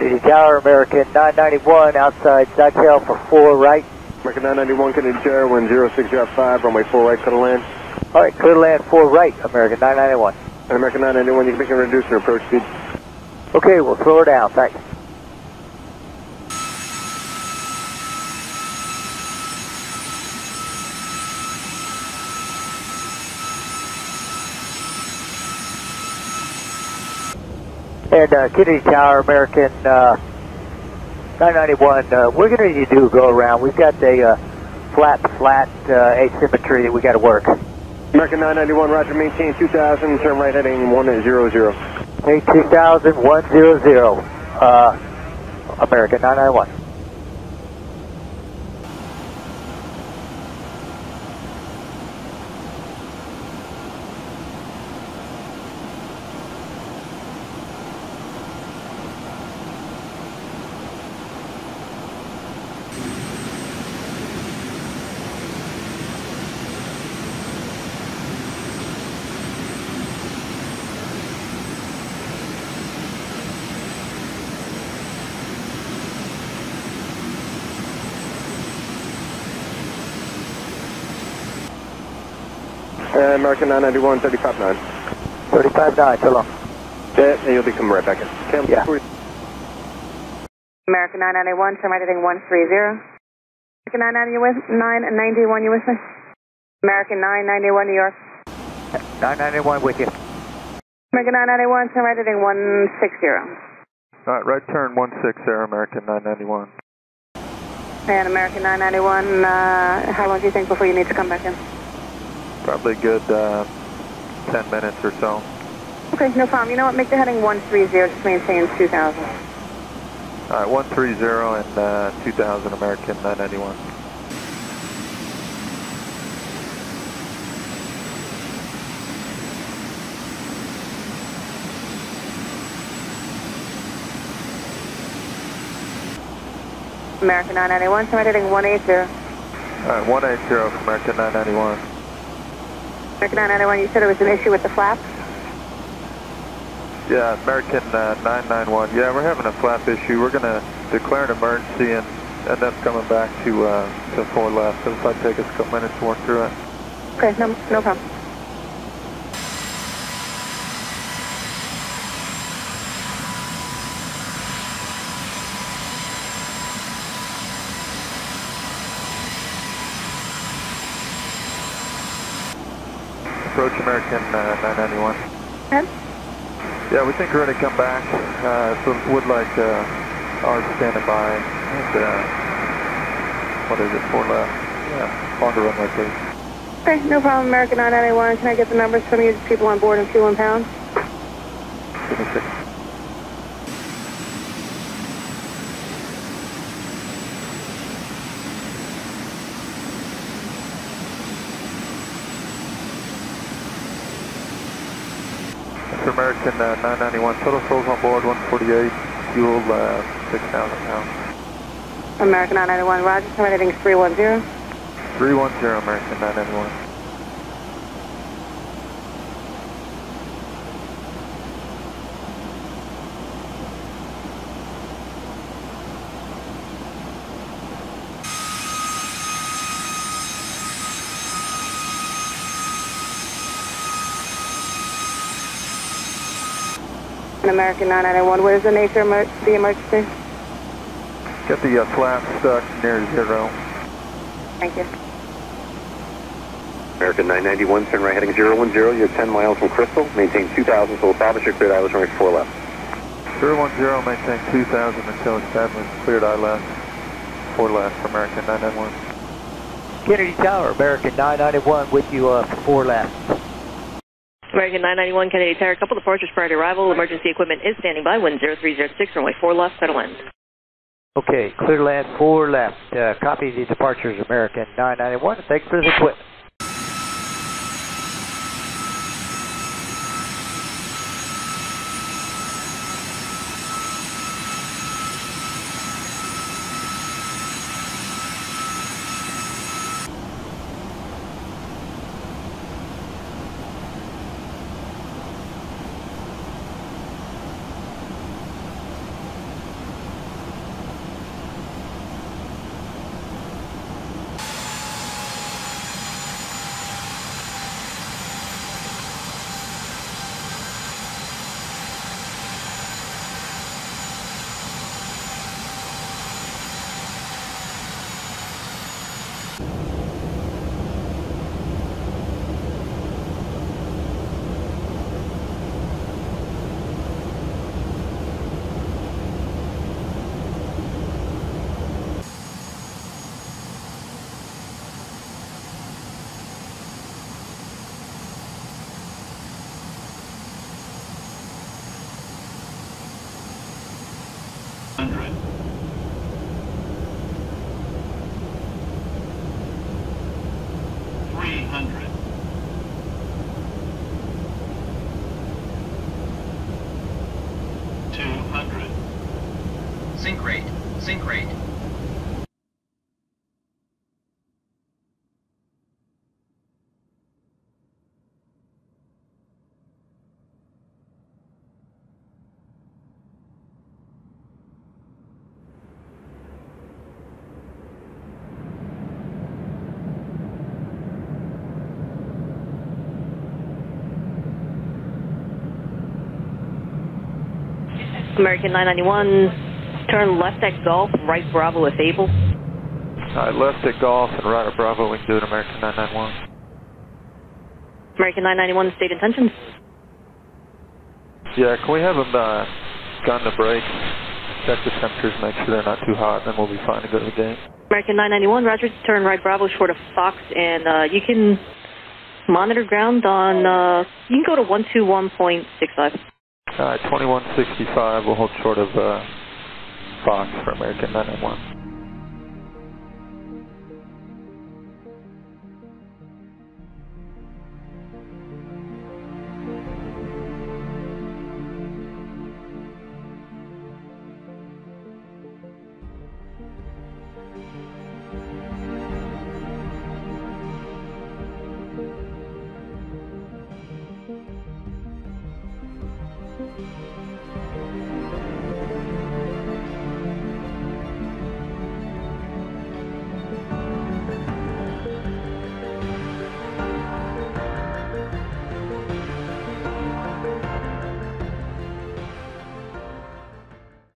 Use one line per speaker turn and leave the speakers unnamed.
Tower, American 991, outside Sawtell for 4 right.
American 991, Kennedy Tower, 10605, runway 4 right, clear to land.
Alright, clear to land 4 right, American 991.
And American 991, you can make a reduce your approach speed.
Okay, we'll slow her down, thanks. And uh, Kennedy Tower, American uh, 991, uh, we're going to need to do a go around. We've got a uh, flap, flap uh, asymmetry that we got to work.
American 991, roger, maintain 2000, turn right heading 100.
Hey, 2000, 100, uh, American 991.
Uh, American 991, 359.
35-9, so long.
Yeah, you'll be coming right back in. Cam,
Yeah.
American 991, turn right heading 130. American 990, you with, 991, you with me? American 991, New York.
991 with you.
American 991, turn right heading 160.
All right, right turn 16 there, American 991.
And American 991, uh, how long do you think before you need to come back in?
Probably a good uh, 10 minutes or so.
Okay, no problem. You know what? Make the heading 130, just maintain 2000.
All right, 130 and uh, 2000 American 991.
American 991, turn right heading 180.
All right, 180 for American 991.
American 991, you said there was an issue with the flaps?
Yeah, American uh, 991. Yeah, we're having a flap issue. We're going to declare an emergency and end up coming back to uh, to four left. It'll probably take us a couple minutes to work through it.
Okay, no, no problem.
Approach American uh, 991.
Ed?
Yeah, we think we're going to come back. Uh, so would like uh, ours standing by. And, uh, what is it, four left? Yeah, longer runway, please.
Okay, no problem. American 991, can I get the numbers from you, people on board and fuel and pounds?
Give me a second. For American uh, 991, total souls on board 148, fuel uh, 6,000 pounds.
American 991, Roger, heading 310.
310 American 991.
And American 991, what is the nature of emer- the emergency?
Get the uh, flap stuck near zero.
Thank you.
American 991, turn right heading 010. You're 10 miles from Crystal. Maintain 2000, so establish your cleared ILS runway 4 left.
010, maintain 2000 until established, cleared eye left, 4 left for American 991.
Kennedy Tower, American 991 with you uh, 4 left.
American 991 Kennedy Tower, couple departures prior to arrival. Emergency equipment is standing by. Wind 0306, runway 4 left, settle in.
Okay, clear to land 4 left. Uh, copy the departures, American 991. Thanks for the equipment.
American 991, turn left at Golf, right Bravo if able.
All right, left at Golf and right at Bravo. We can do it American 991.
American 991, state intentions.
Yeah, can we have them uh, gun the brakes, check the temperatures, make sure they're not too hot, and then we'll be fine to go to the gate.
American 991, Roger, turn right Bravo short of Fox, and uh, you can monitor ground on, uh, you can go to 121.65.
Right, 2165, we'll hold short of uh, Fox for American 991.